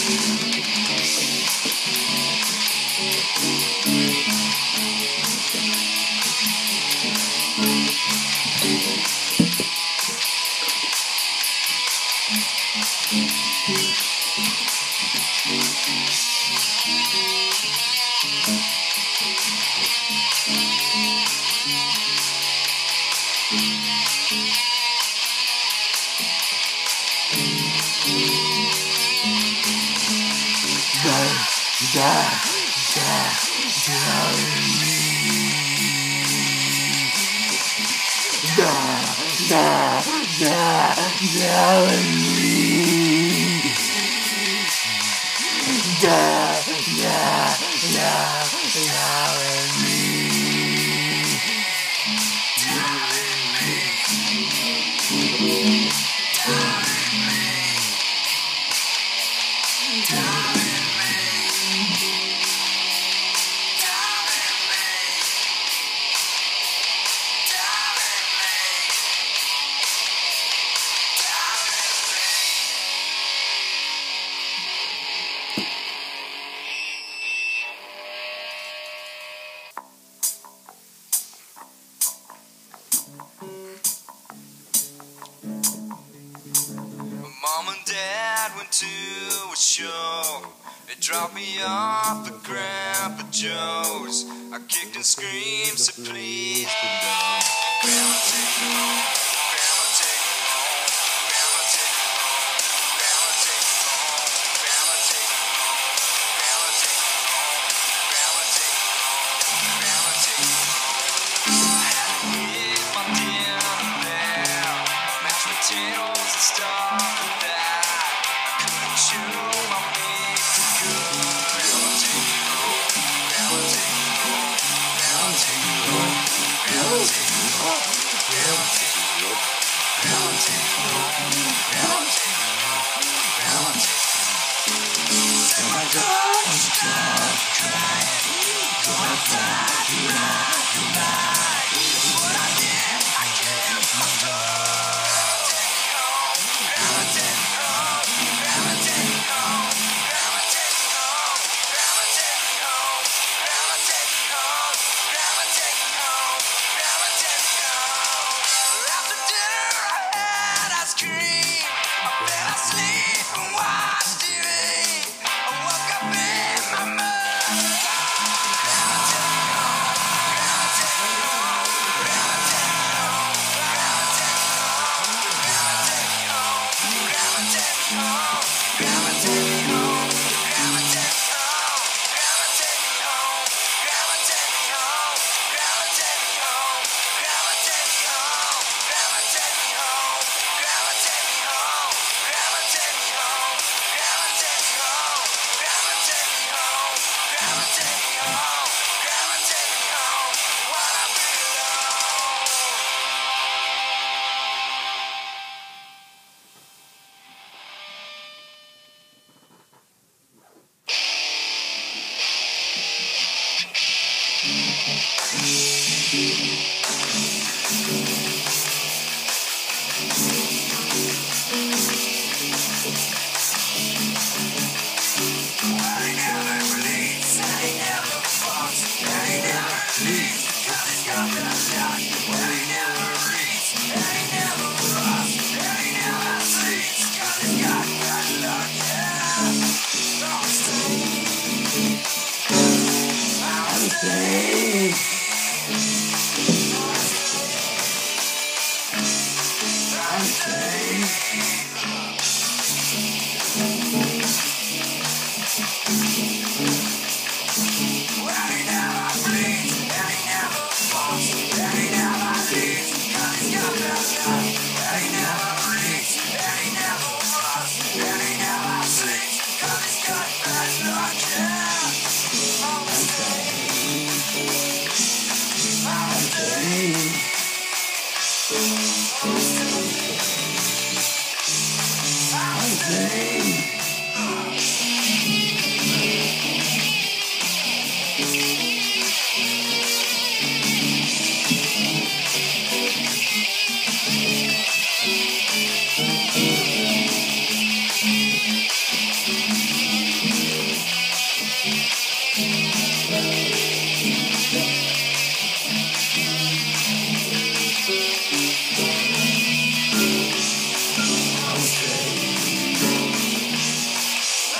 Darling. da da da da da Mom and Dad went to a show. They dropped me off at Grandpa Joe's. I kicked and screamed, so please God crying. Gonna die tonight, tonight. Now it's say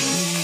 I'm